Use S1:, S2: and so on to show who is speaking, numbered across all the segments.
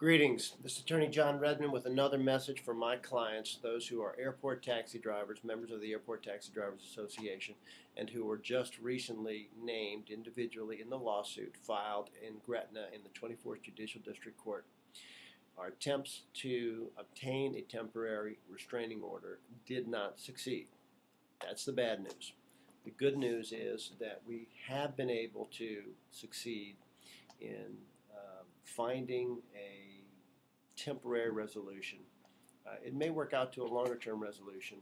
S1: Greetings. This is Attorney John Redmann with another message for my clients, those who are airport taxi drivers, members of the Airport Taxi Drivers Association, and who were just recently named individually in the lawsuit filed in Gretna in the 24th Judicial District Court. Our attempts to obtain a temporary restraining order did not succeed. That's the bad news. The good news is that we have been able to succeed in finding a temporary resolution. Uh, it may work out to a longer term resolution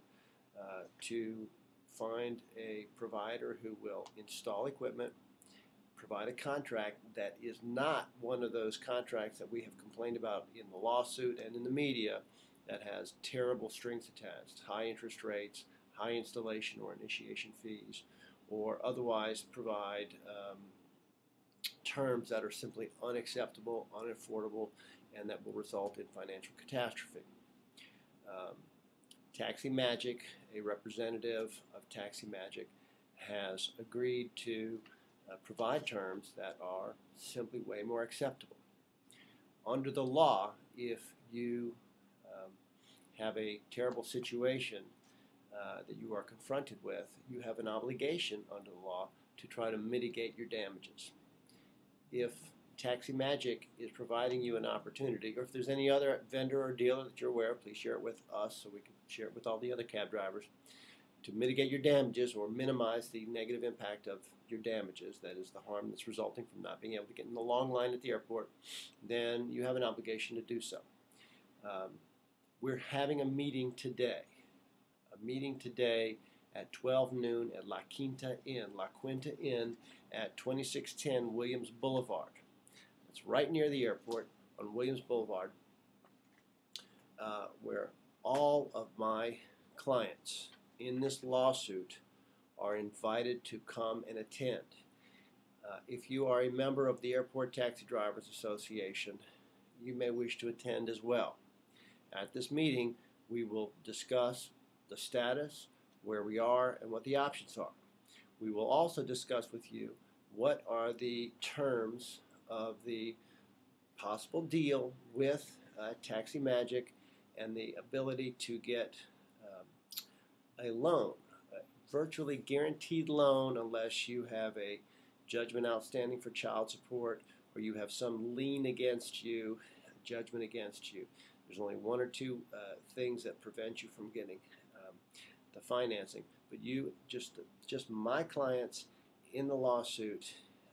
S1: uh, to find a provider who will install equipment, provide a contract that is not one of those contracts that we have complained about in the lawsuit and in the media that has terrible strings attached, high interest rates, high installation or initiation fees, or otherwise provide um, terms that are simply unacceptable, unaffordable, and that will result in financial catastrophe. Um, Taxi Magic, a representative of Taxi Magic, has agreed to uh, provide terms that are simply way more acceptable. Under the law, if you um, have a terrible situation uh, that you are confronted with, you have an obligation under the law to try to mitigate your damages. If Taxi Magic is providing you an opportunity, or if there's any other vendor or dealer that you're aware of, please share it with us so we can share it with all the other cab drivers to mitigate your damages or minimize the negative impact of your damages, that is the harm that's resulting from not being able to get in the long line at the airport, then you have an obligation to do so. Um, we're having a meeting today, a meeting today at 12 noon at La Quinta Inn, La Quinta Inn at 2610 Williams Boulevard. It's right near the airport on Williams Boulevard, uh, where all of my clients in this lawsuit are invited to come and attend. Uh, if you are a member of the Airport Taxi Drivers Association, you may wish to attend as well. At this meeting, we will discuss the status, where we are, and what the options are. We will also discuss with you what are the terms of the possible deal with uh, Taxi Magic and the ability to get um, a loan, a virtually guaranteed loan, unless you have a judgment outstanding for child support or you have some lien against you, judgment against you. There's only one or two uh, things that prevent you from getting financing, but you just just my clients in the lawsuit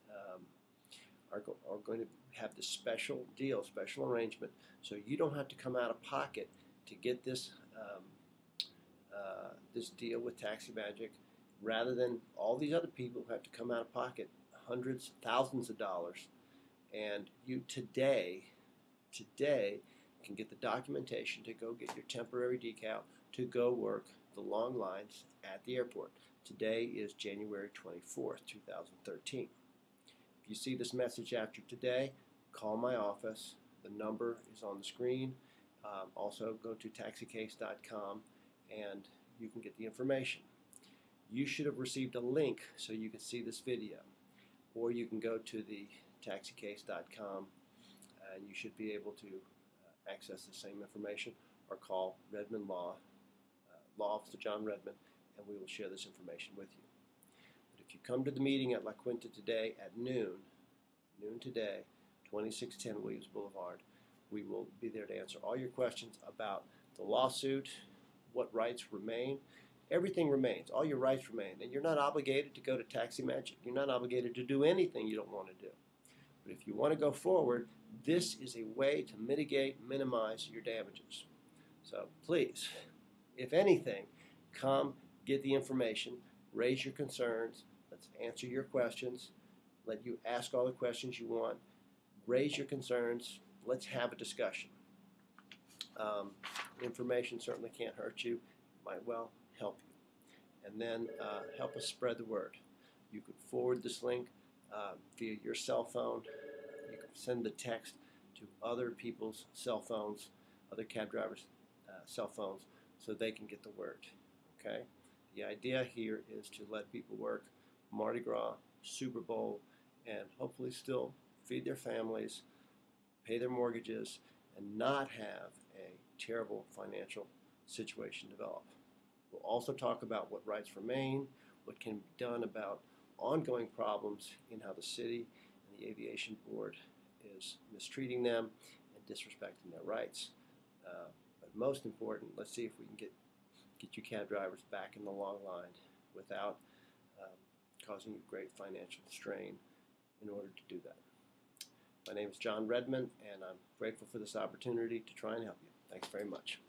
S1: um, are, go, are going to have this special deal, special arrangement, so you don't have to come out of pocket to get this um, uh, this deal with Taxi Magic, rather than all these other people who have to come out of pocket hundreds, thousands of dollars, and you today, today can get the documentation to go get your temporary decal to go work the long lines at the airport. Today is January 24th, 2013. If you see this message after today, call my office. The number is on the screen. Um, also, go to taxicase.com and you can get the information. You should have received a link so you can see this video. Or you can go to the taxicase.com and you should be able to uh, access the same information or call Redmann Law, Law Officer John Redmann, and we will share this information with you. But if you come to the meeting at La Quinta today at noon, noon today, 2610 Williams Boulevard, we will be there to answer all your questions about the lawsuit, what rights remain. Everything remains. All your rights remain. And you're not obligated to go to Taxi Magic. You're not obligated to do anything you don't want to do. But if you want to go forward, this is a way to mitigate, minimize your damages. So please, if anything, come get the information, raise your concerns, Let's answer your questions. Let you ask all the questions you want. Raise your concerns. Let's have a discussion. Um, information certainly can't hurt you. Might well help you. And then uh, help us spread the word. You could forward this link uh, via your cell phone. You can send the text to other people's cell phones, other cab drivers' uh, cell phones, so they can get the word. Okay? The idea here is to let people work Mardi Gras, Super Bowl, and hopefully still feed their families, pay their mortgages, and not have a terrible financial situation develop. We'll also talk about what rights remain, what can be done about ongoing problems in how the city and the aviation board is mistreating them and disrespecting their rights. Uh, most important, let's see if we can get get you cab drivers back in the long line without um, causing you great financial strain in order to do that. My name is John Redmann, and I'm grateful for this opportunity to try and help you. Thanks very much.